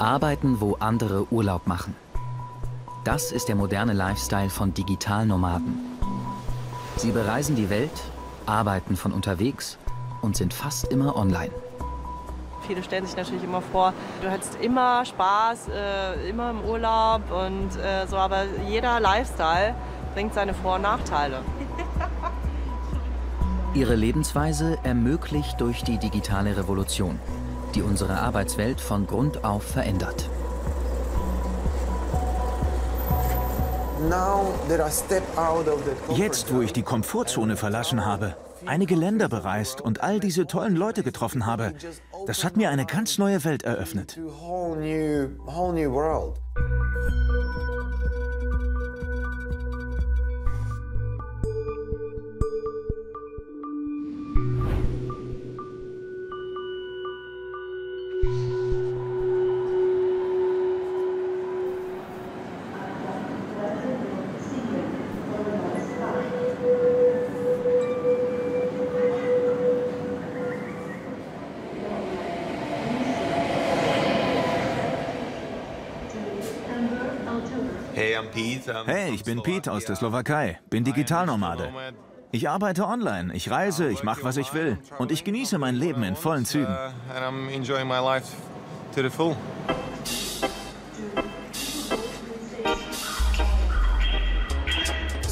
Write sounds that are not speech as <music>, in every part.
Arbeiten, wo andere Urlaub machen. Das ist der moderne Lifestyle von Digitalnomaden. Sie bereisen die Welt, arbeiten von unterwegs und sind fast immer online. Viele stellen sich natürlich immer vor, du hättest immer Spaß, äh, immer im Urlaub und äh, so, aber jeder Lifestyle bringt seine Vor- und Nachteile. Ihre Lebensweise ermöglicht durch die digitale Revolution, die unsere Arbeitswelt von Grund auf verändert. Jetzt, wo ich die Komfortzone verlassen habe, einige Länder bereist und all diese tollen Leute getroffen habe, das hat mir eine ganz neue Welt eröffnet. Ich bin Pete aus der Slowakei, bin Digitalnomade. Ich arbeite online, ich reise, ich mache, was ich will. Und ich genieße mein Leben in vollen Zügen.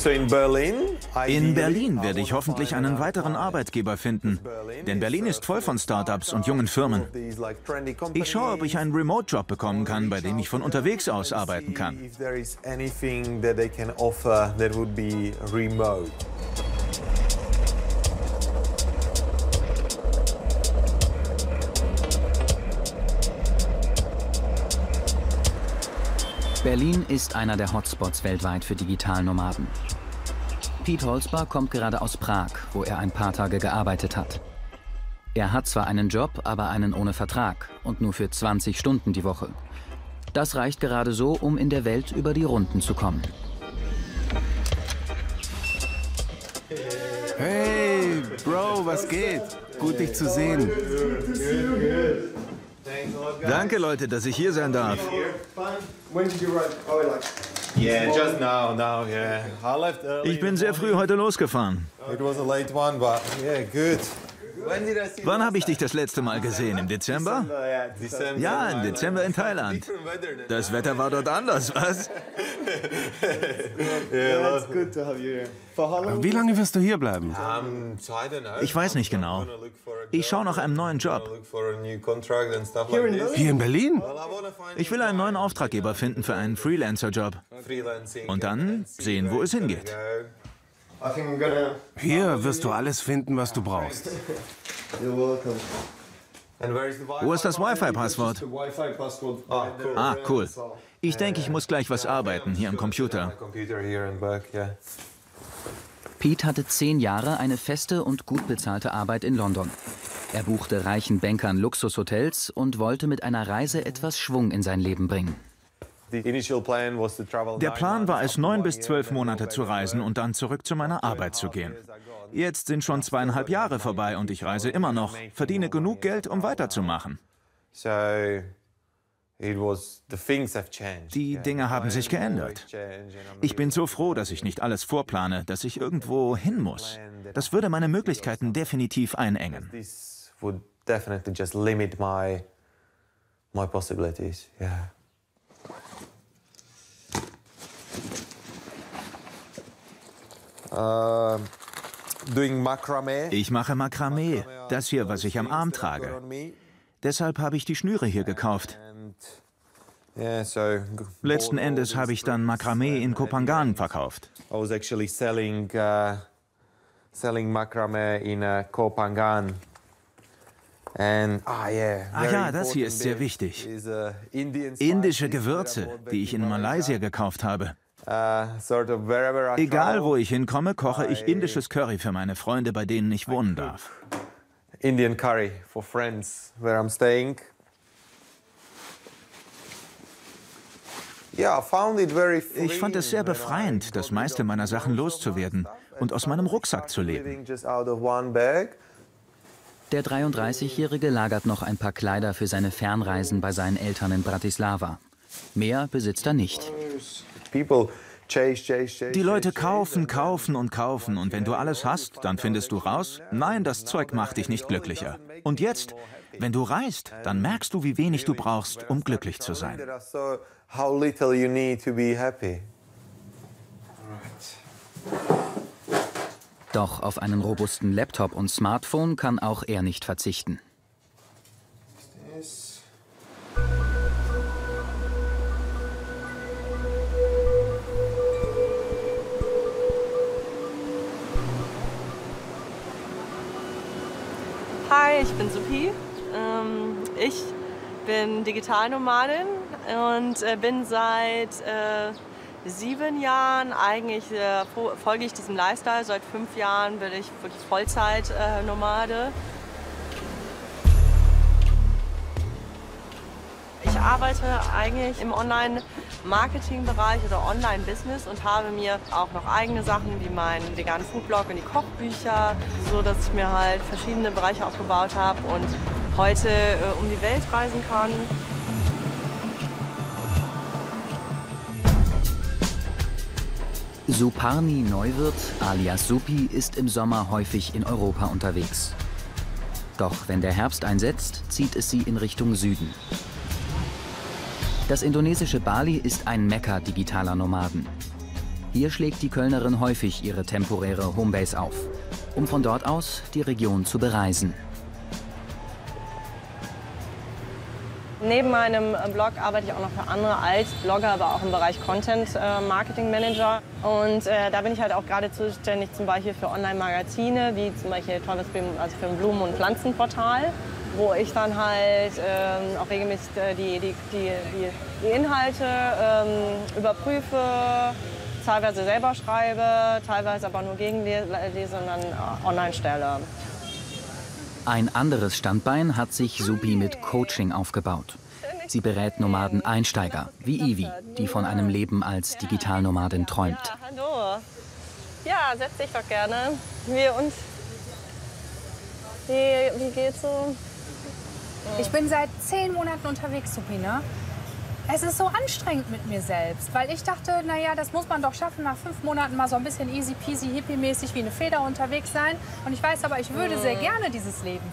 In Berlin werde ich hoffentlich einen weiteren Arbeitgeber finden. Denn Berlin ist voll von Startups und jungen Firmen. Ich schaue, ob ich einen Remote-Job bekommen kann, bei dem ich von unterwegs aus arbeiten kann. Berlin ist einer der Hotspots weltweit für Digitalnomaden. Pete Holzbar kommt gerade aus Prag, wo er ein paar Tage gearbeitet hat. Er hat zwar einen Job, aber einen ohne Vertrag und nur für 20 Stunden die Woche. Das reicht gerade so, um in der Welt über die Runden zu kommen. Hey, Bro, was geht? Gut, dich zu sehen. Danke, Leute, dass ich hier sein darf. Ich bin sehr früh heute losgefahren. Wann habe ich dich das letzte Mal gesehen? Im Dezember? Ja, im Dezember in Thailand. Das Wetter war dort anders, was? <laughs> Wie lange wirst du hier bleiben? Ich weiß nicht genau. Ich schaue nach einem neuen Job. Hier in Berlin? Ich will einen neuen Auftraggeber finden für einen Freelancer-Job. Und dann sehen, wo es hingeht. Hier wirst du alles finden, was du brauchst. Wo ist das Wi-Fi-Passwort? Ah, cool. Ich denke, ich muss gleich was arbeiten hier am Computer. Pete hatte zehn Jahre eine feste und gut bezahlte Arbeit in London. Er buchte reichen Bankern Luxushotels und wollte mit einer Reise etwas Schwung in sein Leben bringen. Der Plan war es, neun bis zwölf Monate zu reisen und dann zurück zu meiner Arbeit zu gehen. Jetzt sind schon zweieinhalb Jahre vorbei und ich reise immer noch, verdiene genug Geld, um weiterzumachen. Die Dinge haben sich geändert. Ich bin so froh, dass ich nicht alles vorplane, dass ich irgendwo hin muss. Das würde meine Möglichkeiten definitiv einengen. Yeah. Ähm, ich mache Makramee, das hier, was ich am Arm trage. Deshalb habe ich die Schnüre hier gekauft. Letzten Endes habe ich dann Makramee in Kopangan verkauft. uh. And, ah, ah ja, das hier ist sehr wichtig. uh, Indische Gewürze, die ich in Malaysia gekauft habe. I Egal, wo ich hinkomme, koche ich indisches Curry für meine Freunde, bei denen ich wohnen darf. Indian curry for friends where I'm staying. Yeah, I found it very Ich fand es sehr befreiend, das meiste meiner Sachen loszuwerden und aus meinem Rucksack zu leben. Der 33-Jährige lagert noch ein paar Kleider für seine Fernreisen bei seinen Eltern in Bratislava. Mehr besitzt er nicht. Die Leute kaufen, kaufen und kaufen. Und wenn du alles hast, dann findest du raus, nein, das Zeug macht dich nicht glücklicher. Und jetzt, wenn du reist, dann merkst du, wie wenig du brauchst, um glücklich zu sein. Doch auf einen robusten Laptop und Smartphone kann auch er nicht verzichten. Ich bin Sophie. Ähm, ich bin Digitalnomadin und äh, bin seit äh, sieben Jahren eigentlich äh, folge ich diesem Lifestyle. Seit fünf Jahren bin ich wirklich Vollzeit-Nomade. Ich arbeite eigentlich im Online-Marketing-Bereich oder Online-Business und habe mir auch noch eigene Sachen wie meinen veganen Foodblog und die Kochbücher, so dass ich mir halt verschiedene Bereiche aufgebaut habe und heute äh, um die Welt reisen kann. Suparni Neuwirth alias Supi ist im Sommer häufig in Europa unterwegs. Doch wenn der Herbst einsetzt, zieht es sie in Richtung Süden. Das indonesische Bali ist ein Mekka digitaler Nomaden. Hier schlägt die Kölnerin häufig ihre temporäre Homebase auf, um von dort aus die Region zu bereisen. Neben meinem Blog arbeite ich auch noch für andere als Blogger, aber auch im Bereich Content äh, Marketing Manager. Und äh, da bin ich halt auch gerade zuständig zum Beispiel für Online-Magazine, wie zum Beispiel Tolles also für ein Blumen- und Pflanzenportal, wo ich dann halt ähm, auch regelmäßig äh, die, die, die, die, Inhalte ähm, überprüfe, teilweise selber schreibe, teilweise aber nur gegenlese und dann äh, online stelle. Ein anderes Standbein hat sich Supi mit Coaching aufgebaut. Sie berät Nomaden Einsteiger, wie Ivi, die von einem Leben als Digitalnomadin träumt. Ja, hallo. Ja, setz dich doch gerne. Wie und wie, wie geht's so? Ich bin seit zehn Monaten unterwegs, Supi, ne? Es ist so anstrengend mit mir selbst, weil ich dachte, naja, das muss man doch schaffen, nach fünf Monaten mal so ein bisschen easy peasy, hippie-mäßig wie eine Feder unterwegs sein. Und ich weiß aber, ich würde sehr mhm. gerne dieses Leben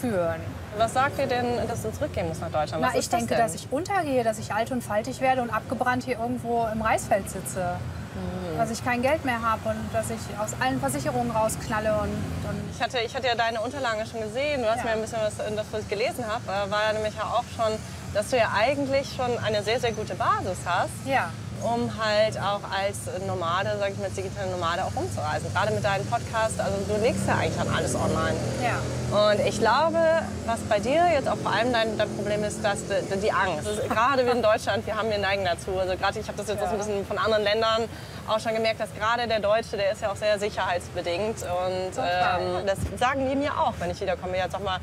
führen. Was sagt ihr denn, dass du zurückgehen musst nach Deutschland? Was Na, ich denke, das dass ich untergehe, dass ich alt und faltig werde und abgebrannt hier irgendwo im Reisfeld sitze. Mhm. Dass ich kein Geld mehr habe und dass ich aus allen Versicherungen rausknalle. Und, und ich, hatte, ich hatte ja deine Unterlagen schon gesehen. Du hast ja. mir ein bisschen was, das, was ich gelesen habe, war ja nämlich auch schon dass du ja eigentlich schon eine sehr, sehr gute Basis hast. Ja. Um halt auch als Nomade, sag ich mal, als digitale Nomade auch rumzureisen. Gerade mit deinem Podcast, also du legst ja eigentlich dann alles online. Ja. Und ich glaube, was bei dir jetzt auch vor allem dein, dein Problem ist, dass die, die Angst. Also gerade wir in Deutschland, wir haben wir neigen dazu. Also gerade ich habe das jetzt ja. auch ein bisschen von anderen Ländern auch schon gemerkt, dass gerade der Deutsche, der ist ja auch sehr sicherheitsbedingt. Und ähm, das sagen die mir auch, wenn ich wiederkomme. Jetzt sag mal,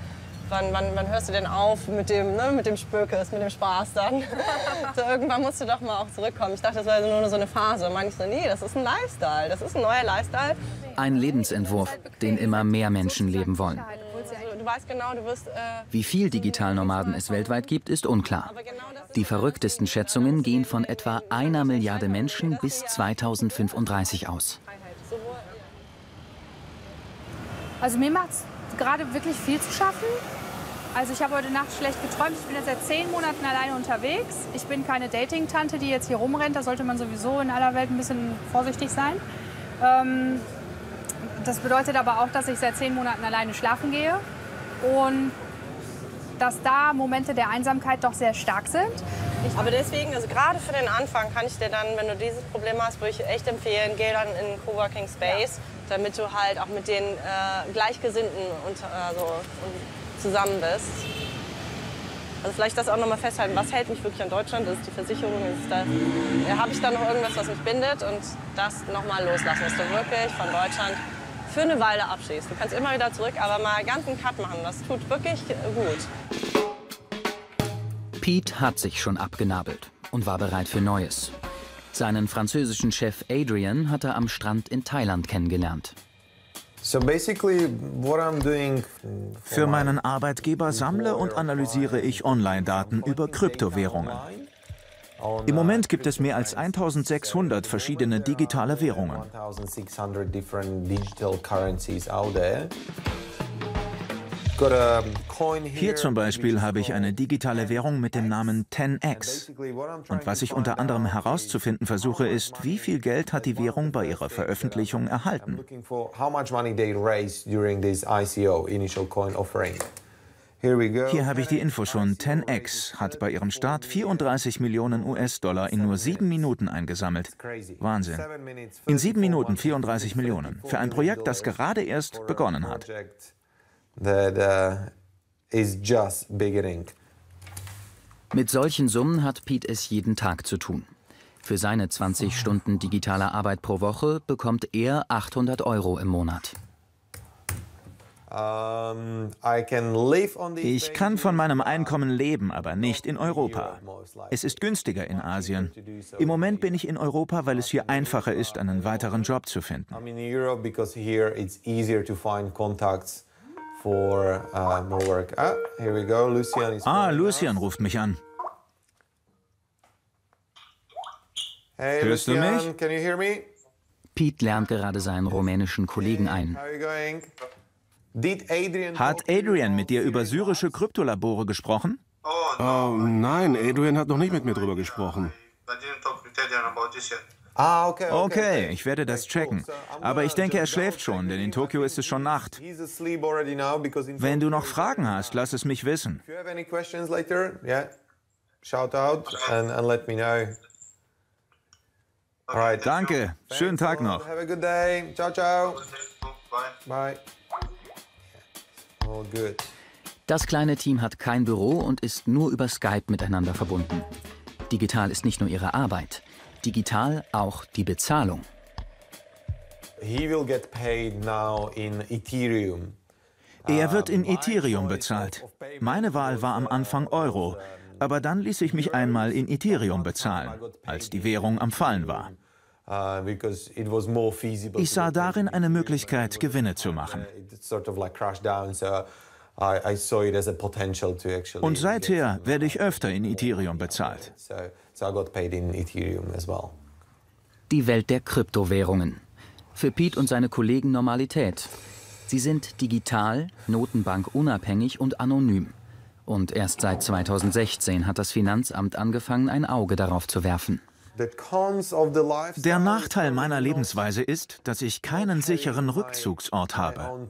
wann, wann, wann hörst du denn auf mit dem, ne, mit dem Spökes, mit dem Spaß dann? <laughs> so, irgendwann musst du doch mal auch zurückkommen. Ich dachte, das wäre nur so eine Phase. Und meine ich so, nee, das ist ein Lifestyle, das ist ein neuer Lifestyle. Ein Lebensentwurf, den immer mehr Menschen leben wollen. Du weißt genau, äh Wie viel Digitalnomaden es weltweit gibt, ist unklar. Die verrücktesten Schätzungen gehen von etwa einer Milliarde Menschen bis 2035 aus. Also mir macht es gerade wirklich viel zu schaffen. Also ich habe heute Nacht schlecht geträumt. Ich bin jetzt seit zehn Monaten alleine unterwegs. Ich bin keine Dating-Tante, die jetzt hier rumrennt. Da sollte man sowieso in aller Welt ein bisschen vorsichtig sein. Ähm, das bedeutet aber auch, dass ich seit zehn Monaten alleine schlafen gehe und dass da Momente der Einsamkeit doch sehr stark sind. Ich aber deswegen, also gerade für den Anfang kann ich dir dann, wenn du dieses Problem hast, würde ich echt empfehlen, geh dann in einen Coworking Space. Ja damit du halt auch mit den äh, Gleichgesinnten und, äh, so, und zusammen bist. Also vielleicht das auch nochmal festhalten, was hält mich wirklich an Deutschland, das ist die Versicherung, ist da, ja, habe ich da noch irgendwas, was mich bindet und das nochmal loslassen, dass du wirklich von Deutschland für eine Weile abschließt. Du kannst immer wieder zurück, aber mal ganz einen Cut machen, das tut wirklich gut. Pete hat sich schon abgenabelt und war bereit für Neues. Seinen französischen Chef Adrian hat er am Strand in Thailand kennengelernt. Für meinen Arbeitgeber sammle und analysiere ich Online-Daten über Kryptowährungen. Im Moment gibt es mehr als 1600 verschiedene digitale Währungen. Hier zum Beispiel habe ich eine digitale Währung mit dem Namen 10x. Und was ich unter anderem herauszufinden versuche, ist, wie viel Geld hat die Währung bei ihrer Veröffentlichung erhalten. Hier habe ich die Info schon. 10x hat bei ihrem Start 34 Millionen US-Dollar in nur sieben Minuten eingesammelt. Wahnsinn. In sieben Minuten 34 Millionen. Für ein Projekt, das gerade erst begonnen hat that uh, is just beginning. Mit solchen Summen hat Pete es jeden Tag zu tun. Für seine 20 Stunden digitale Arbeit pro Woche bekommt er 800 Euro im Monat. Ich kann von meinem Einkommen leben, aber nicht in Europa. Es ist günstiger in Asien. Im Moment bin ich in Europa, weil es hier einfacher ist, einen weiteren Job zu finden for uh, more work. Ah, here we go. Lucian is Ah, Lucian ruft mich an. Hey, Hörst Lucian, du mich? Can you hear me? Pete lernt gerade seinen rumänischen Kollegen ein. Hat Adrian mit dir über syrische Kryptolabore gesprochen? Oh, nein, Adrian hat noch nicht mit mir drüber gesprochen. Ah, okay, okay. Okay, ich werde das checken. Aber ich denke, er schläft schon, denn in Tokio ist es schon Nacht. Wenn du noch Fragen hast, lass es mich wissen. Danke. Schönen Tag noch. Have a good day. Ciao, ciao. Bye. Oh, good. Das kleine Team hat kein Büro und ist nur über Skype miteinander verbunden. Digital ist nicht nur ihre Arbeit digital auch die Bezahlung. Er wird in Ethereum bezahlt. Meine Wahl war am Anfang Euro, aber dann ließ ich mich einmal in Ethereum bezahlen, als die Währung am Fallen war. Uh, ich sah darin eine Möglichkeit, Gewinne zu machen. Und seither werde ich öfter in Ethereum bezahlt. Die Welt der Kryptowährungen. Für Pete und seine Kollegen Normalität. Sie sind digital, notenbankunabhängig und anonym. Und erst seit 2016 hat das Finanzamt angefangen, ein Auge darauf zu werfen. Der Nachteil meiner Lebensweise ist, dass ich keinen sicheren Rückzugsort habe.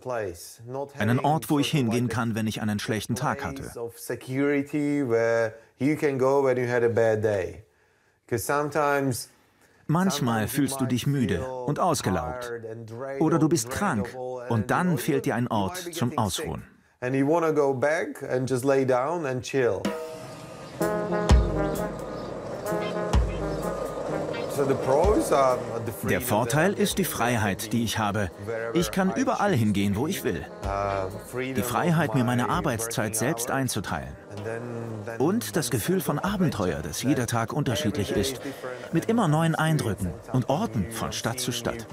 Einen Ort, wo ich hingehen kann, wenn ich einen schlechten Tag hatte. Manchmal fühlst du dich müde und ausgelaugt. Oder du bist krank und dann fehlt dir ein Ort zum Ausruhen. And you want to go back and just lay down and chill. Der Vorteil ist die Freiheit, die ich habe. Ich kann überall hingehen, wo ich will. Die Freiheit, mir meine Arbeitszeit selbst einzuteilen. Und das Gefühl von Abenteuer, dass jeder Tag unterschiedlich ist, mit immer neuen Eindrücken und Orten von Stadt zu Stadt.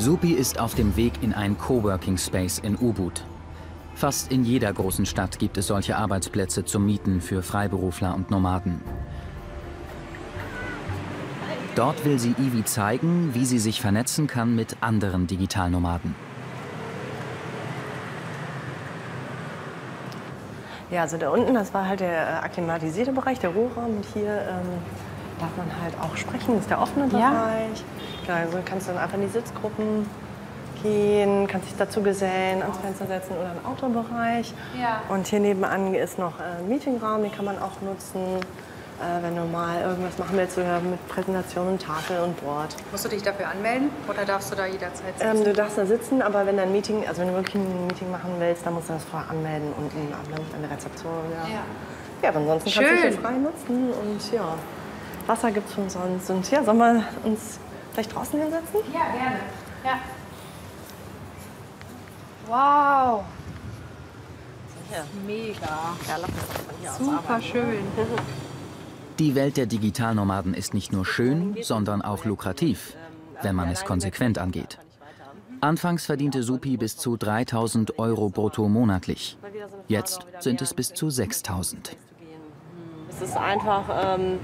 Supi ist auf dem Weg in ein Coworking Space in Ubud. Fast in jeder großen Stadt gibt es solche Arbeitsplätze zum Mieten für Freiberufler und Nomaden. Dort will sie Ivi zeigen, wie sie sich vernetzen kann mit anderen Digitalnomaden. Ja, also da unten, das war halt der äh, akklimatisierte Bereich, der Ruheraum. Und hier ähm, darf man halt auch sprechen, das ist der offene ja. Klar, also kannst du dann einfach in die Sitzgruppen gehen, kannst dich dazu gesellen, ans Fenster setzen oder im Autobereich. Ja. Und hier nebenan ist noch ein Meetingraum, den kann man auch nutzen, äh, wenn du mal irgendwas machen willst oder mit Präsentationen, Tafel und Board. Musst du dich dafür anmelden oder darfst du da jederzeit sitzen? Ähm, du darfst da sitzen, aber wenn du ein Meeting, also wenn du wirklich ein Meeting machen willst, dann musst du das vorher anmelden und an der Rezeption. Ja. ja. ja aber ansonsten Schön. kannst du es frei nutzen und ja. Wasser gibt es umsonst. Und ja, sollen wir uns vielleicht draußen hinsetzen? Ja, gerne. Ja. Wow. Mega. Von hier aus Super schön. Die Welt der Digitalnomaden ist nicht nur schön, sondern auch lukrativ, wenn man es konsequent angeht. Anfangs verdiente Supi bis zu 3000 Euro brutto monatlich. Jetzt sind es bis zu 6000. Es ist einfach ähm,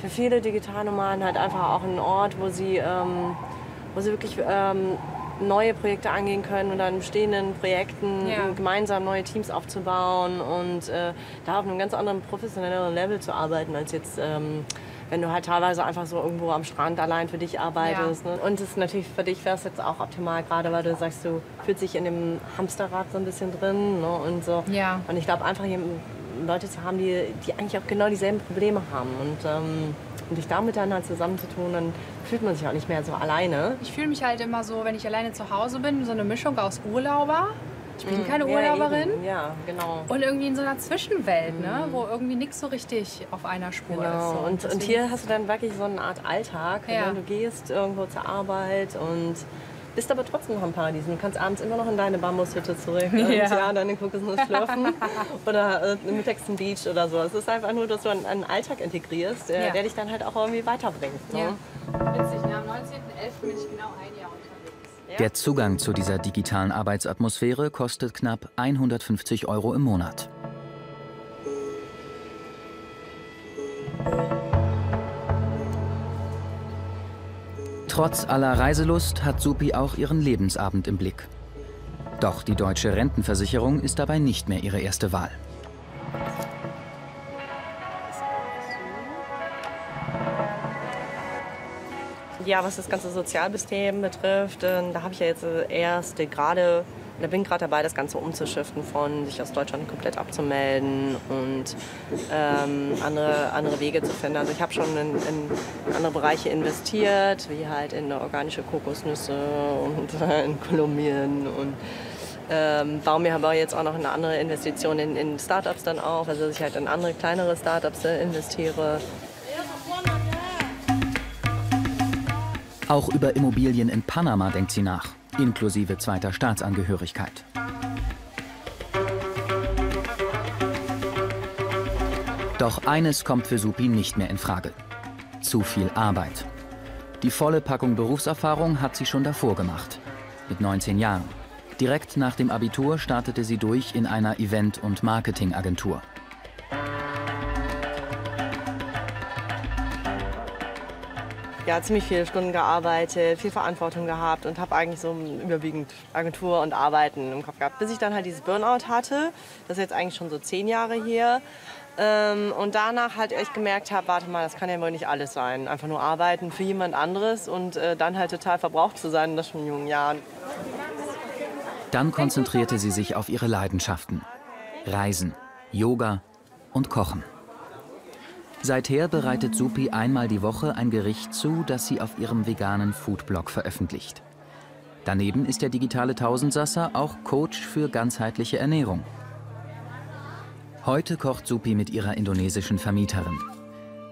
für viele Digitalnomaden halt einfach auch ein Ort, wo sie, ähm, wo sie wirklich ähm, neue Projekte angehen können und an bestehenden Projekten Ja. gemeinsam neue Teams aufzubauen und äh, da auf einem ganz anderen professionelleren Level zu arbeiten als jetzt ähm, wenn du halt teilweise einfach so irgendwo am Strand allein für dich arbeitest. Ne? Und es ist natürlich für dich wäre es jetzt auch optimal, gerade weil du sagst, du fühlst dich in dem Hamsterrad so ein bisschen drin ne? und so. Ja. Und ich glaube einfach hier Leute zu haben, die, die eigentlich auch genau dieselben Probleme haben und, ähm, und dich damit dann halt zusammenzutun, dann fühlt man sich auch nicht mehr so alleine. Ich fühle mich halt immer so, wenn ich alleine zu Hause bin, so eine Mischung aus Urlauber. Ich bin keine Ja, Urlauberin. eben. Ja, genau. Und irgendwie in so einer Zwischenwelt, ne? wo irgendwie nichts so richtig auf einer Spur ist. Genau. So. Und, und hier hast du dann wirklich so eine Art Alltag. Ja. Ne? Du gehst irgendwo zur Arbeit und bist aber trotzdem noch im Paradies. Und Du kannst abends immer noch in deine Bambushütte zurück und Ja. ja, deine Kokosnuss schlürfen <laughs> oder äh, mittags zum Beach oder so. Es ist einfach nur, dass du einen, einen Alltag integrierst, äh, Ja. der dich dann halt auch irgendwie weiterbringt. Ne? Ja. Witzig, ne? am 19.11. bin ich genau ein Jahr unterwegs. Der Zugang zu dieser digitalen Arbeitsatmosphäre kostet knapp 150 Euro im Monat. Trotz aller Reiselust hat Supi auch ihren Lebensabend im Blick. Doch die deutsche Rentenversicherung ist dabei nicht mehr ihre erste Wahl. Ja, was das ganze Sozialsystem betrifft, äh, da habe ich ja jetzt äh, erst gerade, da bin gerade dabei, das Ganze umzuschiften von sich aus Deutschland komplett abzumelden und ähm, andere, andere Wege zu finden. Also ich habe schon in, in andere Bereiche investiert, wie halt in organische Kokosnüsse und <laughs> in Kolumbien und ähm, baue mir aber jetzt auch noch eine andere Investition in, in Startups dann auf, also dass ich halt in andere kleinere Startups äh, investiere. Auch über Immobilien in Panama denkt sie nach, inklusive zweiter Staatsangehörigkeit. Doch eines kommt für Supi nicht mehr in Frage. Zu viel Arbeit. Die volle Packung Berufserfahrung hat sie schon davor gemacht. Mit 19 Jahren. Direkt nach dem Abitur startete sie durch in einer Event- und Marketingagentur. Ja, ziemlich viele Stunden gearbeitet, viel Verantwortung gehabt und habe eigentlich so überwiegend Agentur und Arbeiten im Kopf gehabt, bis ich dann halt dieses Burnout hatte. Das ist jetzt eigentlich schon so zehn Jahre hier. Ähm, und danach halt echt gemerkt habe, warte mal, das kann ja wohl nicht alles sein. Einfach nur arbeiten für jemand anderes und äh, dann halt total verbraucht zu sein, das schon in jungen Jahren. Dann konzentrierte sie sich auf ihre Leidenschaften. Reisen, Yoga und Kochen. Seither bereitet Supi einmal die Woche ein Gericht zu, das sie auf ihrem veganen Foodblog veröffentlicht. Daneben ist der digitale Tausendsasser auch Coach für ganzheitliche Ernährung. Heute kocht Supi mit ihrer indonesischen Vermieterin.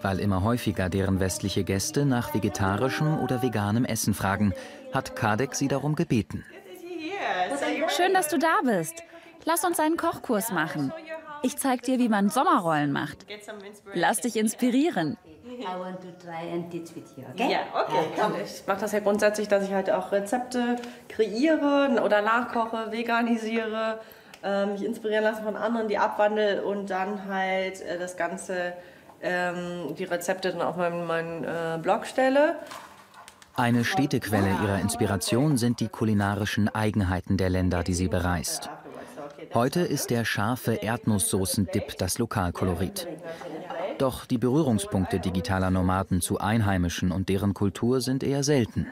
Weil immer häufiger deren westliche Gäste nach vegetarischem oder veganem Essen fragen, hat Kadek sie darum gebeten. Schön, dass du da bist. Lass uns einen Kochkurs machen. Ich zeig dir, wie man Sommerrollen macht. Lass dich inspirieren. I want to try and teach with you, okay? Ja, okay. Ich mache das ja grundsätzlich, dass ich halt auch Rezepte kreiere oder nachkoche, veganisiere, ähm, mich inspirieren lasse von anderen, die abwandle und dann halt äh, das Ganze, ähm, die Rezepte dann auf meinen, meinen äh, Blog stelle. Eine stete Quelle ihrer Inspiration sind die kulinarischen Eigenheiten der Länder, die sie bereist. Heute ist der scharfe Erdnusssoßen-Dip das Lokalkolorit. Doch die Berührungspunkte digitaler Nomaden zu Einheimischen und deren Kultur sind eher selten.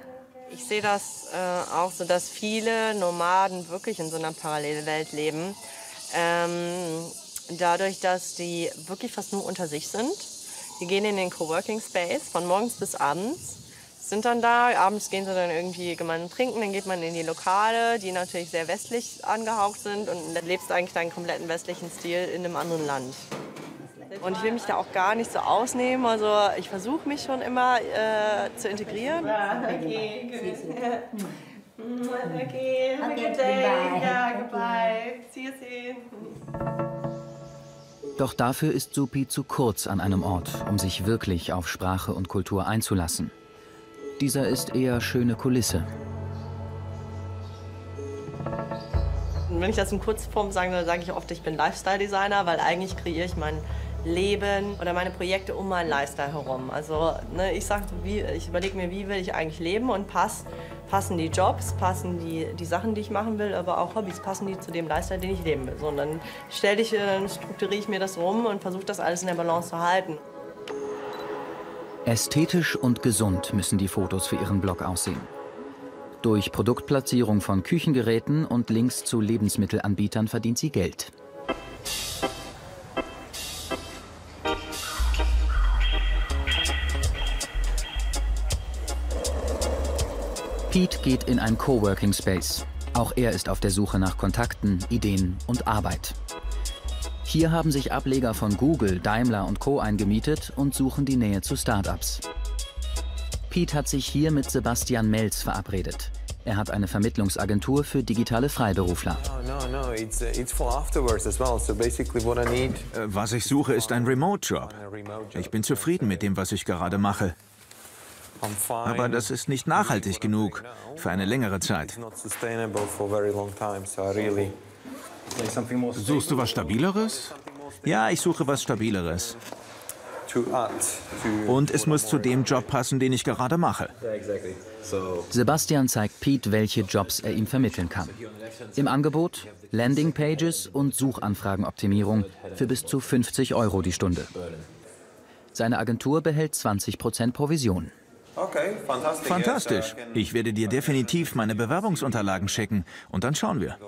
Ich sehe das äh, auch so, dass viele Nomaden wirklich in so einer Parallelwelt leben. Ähm, dadurch, dass die wirklich fast nur unter sich sind. Die gehen in den Coworking Space von morgens bis abends, sind dann da. Abends gehen sie dann irgendwie gemeinsam trinken, dann geht man in die Lokale, die natürlich sehr westlich angehaucht sind und dann lebst du eigentlich deinen kompletten westlichen Stil in einem anderen Land. Und ich will mich da auch gar nicht so ausnehmen. Also ich versuche mich schon immer äh, zu integrieren. Okay, Okay, have a good day. Yeah, goodbye. See you soon. Doch dafür ist Supi zu kurz an einem Ort, um sich wirklich auf Sprache und Kultur einzulassen. Dieser ist eher schöne Kulisse. Wenn ich das in Kurzform sagen soll, sage ich oft, ich bin Lifestyle-Designer, weil eigentlich kreiere ich mein Leben oder meine Projekte um meinen Lifestyle herum. Also ne, ich sage, ich überlege mir, wie will ich eigentlich leben und pass, passen die Jobs, passen die, die Sachen, die ich machen will, aber auch Hobbys, passen die zu dem Lifestyle, den ich leben will. So, und dann stelle ich, dann strukturiere ich mir das rum und versuche das alles in der Balance zu halten. Ästhetisch und gesund müssen die Fotos für ihren Blog aussehen. Durch Produktplatzierung von Küchengeräten und Links zu Lebensmittelanbietern verdient sie Geld. Pete geht in ein Coworking Space. Auch er ist auf der Suche nach Kontakten, Ideen und Arbeit. Hier haben sich Ableger von Google, Daimler und Co. eingemietet und suchen die Nähe zu Startups. Pete hat sich hier mit Sebastian Melz verabredet. Er hat eine Vermittlungsagentur für digitale Freiberufler. Was ich suche, ist ein Remote-Job. Ich bin zufrieden mit dem, was ich gerade mache. Aber das ist nicht nachhaltig genug für eine längere Zeit. Suchst du was Stabileres? Ja, ich suche was Stabileres. Und es muss zu dem Job passen, den ich gerade mache. Sebastian zeigt Pete, welche Jobs er ihm vermitteln kann. Im Angebot Landingpages und Suchanfragenoptimierung für bis zu 50 Euro die Stunde. Seine Agentur behält 20% Provision. Okay, fantastisch. Fantastisch. Ich werde dir definitiv meine Bewerbungsunterlagen schicken und dann schauen wir.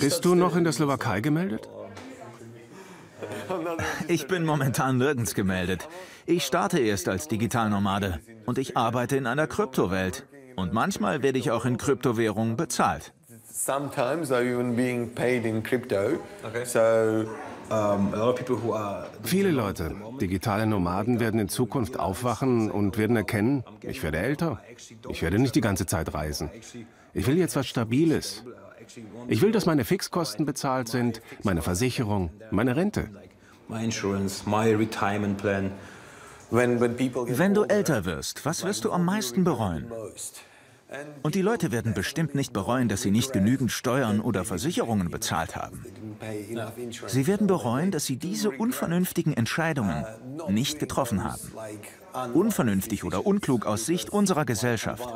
Bist du noch in der Slowakei gemeldet? Ich bin momentan nirgends gemeldet. Ich starte erst als Digitalnomade und ich arbeite in einer Kryptowelt. Und manchmal werde ich auch in Kryptowährungen bezahlt. Viele Leute, digitale Nomaden, werden in Zukunft aufwachen und werden erkennen, ich werde älter. Ich werde nicht die ganze Zeit reisen. Ich will jetzt was Stabiles. Ich will, dass meine Fixkosten bezahlt sind, meine Versicherung, meine Rente. Wenn du älter wirst, was wirst du am meisten bereuen? Und die Leute werden bestimmt nicht bereuen, dass sie nicht genügend Steuern oder Versicherungen bezahlt haben. Sie werden bereuen, dass sie diese unvernünftigen Entscheidungen nicht getroffen haben. Unvernünftig oder unklug aus Sicht unserer Gesellschaft.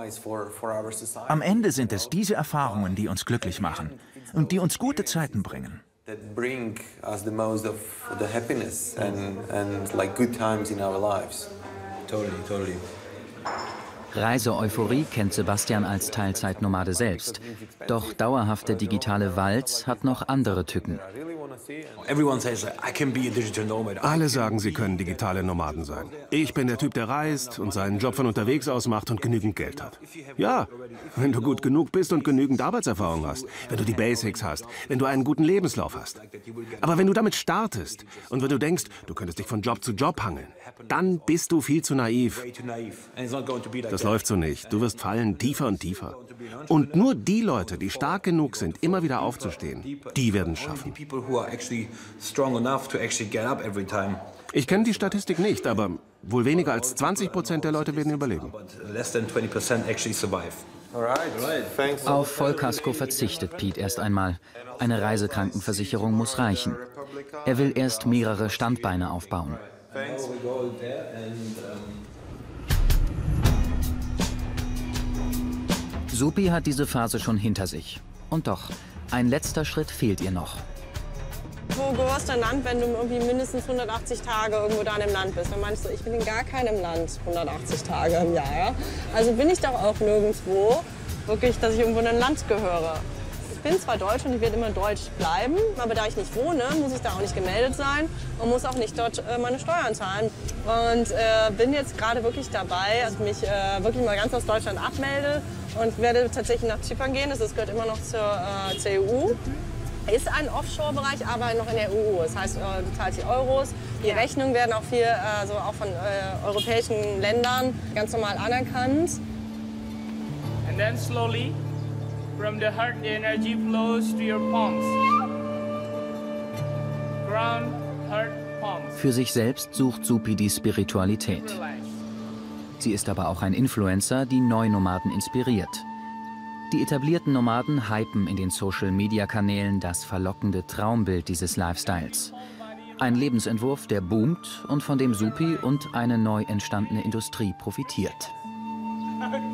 Am Ende sind es diese Erfahrungen, die uns glücklich machen und die uns gute Zeiten bringen. Totally, totally. Reiseeuphorie kennt Sebastian als Teilzeitnomade selbst. Doch dauerhafte digitale Walz hat noch andere Tücken. Alle sagen, sie können digitale Nomaden sein. Ich bin der Typ, der reist und seinen Job von unterwegs aus macht und genügend Geld hat. Ja, wenn du gut genug bist und genügend Arbeitserfahrung hast, wenn du die Basics hast, wenn du einen guten Lebenslauf hast. Aber wenn du damit startest und wenn du denkst, du könntest dich von Job zu Job hangeln, dann bist du viel zu naiv. Das läuft so nicht. Du wirst fallen tiefer und tiefer. Und nur die Leute, die stark genug sind, immer wieder aufzustehen, die werden es schaffen. Ich kenne die Statistik nicht, aber wohl weniger als 20 Prozent der Leute werden überleben. Auf Vollkasko verzichtet Pete erst einmal. Eine Reisekrankenversicherung muss reichen. Er will erst mehrere Standbeine aufbauen. Supi hat diese Phase schon hinter sich. Und doch, ein letzter Schritt fehlt ihr noch. Wo gehörst du ein Land, wenn du irgendwie mindestens 180 Tage irgendwo da in dem Land bist? Dann meinst du, ich bin in gar keinem Land 180 Tage im Jahr. Ja? Also bin ich doch auch nirgendwo wirklich, dass ich irgendwo in ein Land gehöre. Ich bin zwar Deutsch und ich werde immer Deutsch bleiben, aber da ich nicht wohne, muss ich da auch nicht gemeldet sein und muss auch nicht dort äh, meine Steuern zahlen. Und äh, bin jetzt gerade wirklich dabei, dass ich mich äh, wirklich mal ganz aus Deutschland abmelde und werde tatsächlich nach Zypern gehen. Das gehört immer noch zur, äh, zur EU. Ist ein Offshore-Bereich, aber noch in der EU. Das heißt, äh, du zahlst die Euros. Die Rechnungen werden auch viel, also auch von äh, europäischen Ländern ganz normal anerkannt. And then slowly, from the heart, the energy flows to your palms. Ground, heart, palms. Für sich selbst sucht Supi die Spiritualität. Sie ist aber auch ein Influencer, die Neunomaden inspiriert. Die etablierten Nomaden hypen in den Social-Media-Kanälen das verlockende Traumbild dieses Lifestyles. Ein Lebensentwurf, der boomt und von dem Supi und eine neu entstandene Industrie profitiert. <laughs>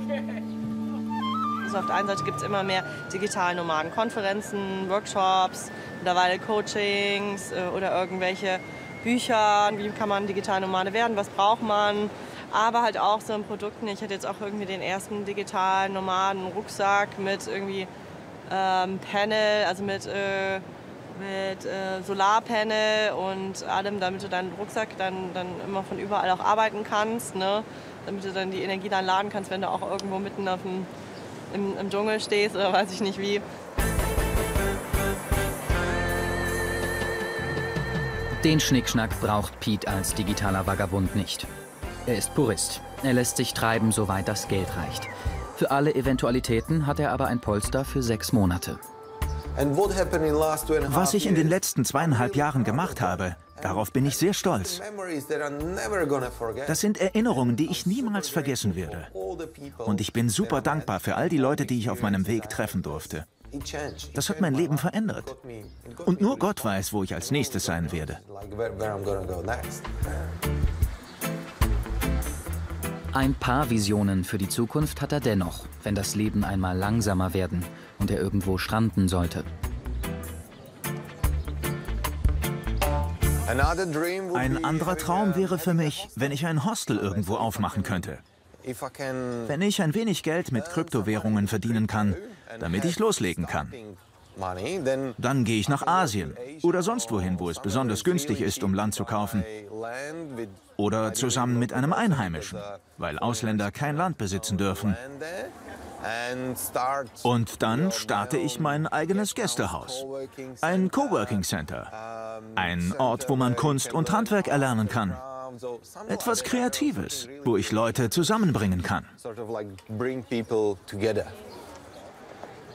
Also auf der einen Seite gibt es immer mehr digitale Nomaden, Konferenzen, Workshops, mittlerweile Coachings äh, oder irgendwelche Bücher. Wie kann man digital Nomade werden? Was braucht man? aber halt auch so in Produkten. Ich hatte jetzt auch irgendwie den ersten digitalen Nomaden Rucksack mit irgendwie ähm, Panel, also mit, äh, mit äh, Solarpanel und allem, damit du deinen Rucksack dann, dann immer von überall auch arbeiten kannst, ne? damit du dann die Energie dann laden kannst, wenn du auch irgendwo mitten auf dem, im, im Dschungel stehst oder weiß ich nicht wie. Den Schnickschnack braucht Pete als digitaler Vagabund nicht. Er ist Purist. Er lässt sich treiben, soweit das Geld reicht. Für alle Eventualitäten hat er aber ein Polster für sechs Monate. Was ich in den letzten zweieinhalb Jahren gemacht habe, darauf bin ich sehr stolz. Das sind Erinnerungen, die ich niemals vergessen werde. Und ich bin super dankbar für all die Leute, die ich auf meinem Weg treffen durfte. Das hat mein Leben verändert. Und nur Gott weiß, wo ich als nächstes sein werde. Ein paar Visionen für die Zukunft hat er dennoch, wenn das Leben einmal langsamer werden und er irgendwo stranden sollte. Ein anderer Traum wäre für mich, wenn ich ein Hostel irgendwo aufmachen könnte. Wenn ich ein wenig Geld mit Kryptowährungen verdienen kann, damit ich loslegen kann. Dann gehe ich nach Asien oder sonst wohin, wo es besonders günstig ist, um Land zu kaufen. Oder zusammen mit einem Einheimischen, weil Ausländer kein Land besitzen dürfen. Und dann starte ich mein eigenes Gästehaus. Ein Coworking Center. Ein Ort, wo man Kunst und Handwerk erlernen kann. Etwas Kreatives, wo ich Leute zusammenbringen kann.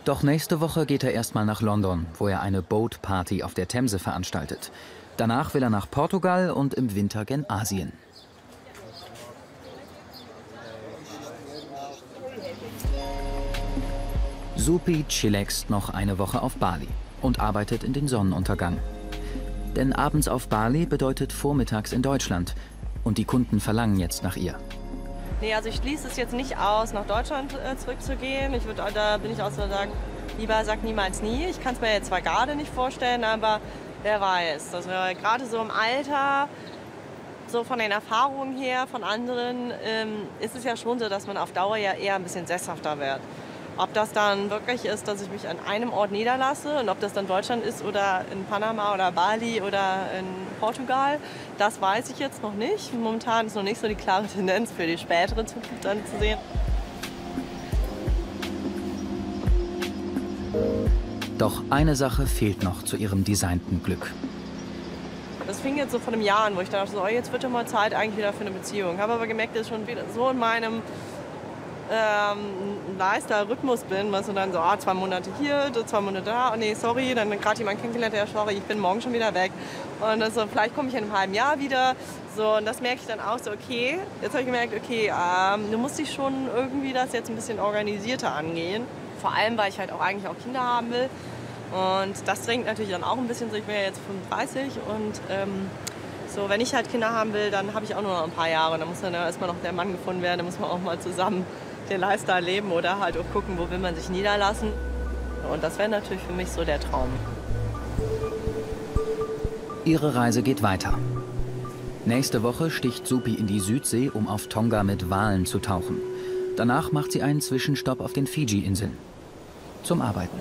Doch nächste Woche geht er erstmal nach London, wo er eine Boat Party auf der Themse veranstaltet. Danach will er nach Portugal und im Winter gen Asien. Supi chillaxt noch eine Woche auf Bali und arbeitet in den Sonnenuntergang. Denn abends auf Bali bedeutet vormittags in Deutschland und die Kunden verlangen jetzt nach ihr. Nee, also ich schließe es jetzt nicht aus, nach Deutschland äh, zurückzugehen. Ich würd, da bin ich auch so sagen, lieber sag niemals nie. Ich kann es mir jetzt zwar gerade nicht vorstellen, aber wer weiß. Also gerade so im Alter, so von den Erfahrungen her von anderen, ähm, ist es ja schon so, dass man auf Dauer ja eher ein bisschen sesshafter wird. Ob das dann wirklich ist, dass ich mich an einem Ort niederlasse und ob das dann Deutschland ist oder in Panama oder Bali oder in Portugal, das weiß ich jetzt noch nicht. Momentan ist noch nicht so die klare Tendenz für die spätere Zukunft dann zu sehen. Doch eine Sache fehlt noch zu ihrem designten Glück. Das fing jetzt so vor einem Jahr an, wo ich dachte, so, jetzt wird ja mal Zeit eigentlich wieder für eine Beziehung. Habe aber gemerkt, dass ich schon wieder so in meinem ähm, Lifestyle-Rhythmus bin, was du dann so, ah, zwei Monate hier, zwei Monate da, oh nee, sorry, dann gerade jemand kennengelernt, der sorry, ich bin morgen schon wieder weg. Und dann so, vielleicht komme ich in einem halben Jahr wieder. So, und das merke ich dann auch so, okay, jetzt habe ich gemerkt, okay, ähm, du musst dich schon irgendwie das jetzt ein bisschen organisierter angehen. Vor allem, weil ich halt auch eigentlich auch Kinder haben will. Und das drängt natürlich dann auch ein bisschen so, ich bin ja jetzt 35 und ähm, so, wenn ich halt Kinder haben will, dann habe ich auch nur noch ein paar Jahre. Dann muss dann erstmal noch der Mann gefunden werden, dann muss man auch mal zusammen den Lifestyle leben oder halt auch gucken, wo will man sich niederlassen. Und das wäre natürlich für mich so der Traum. Ihre Reise geht weiter. Nächste Woche sticht Supi in die Südsee, um auf Tonga mit Walen zu tauchen. Danach macht sie einen Zwischenstopp auf den Fiji-Inseln. Zum Arbeiten.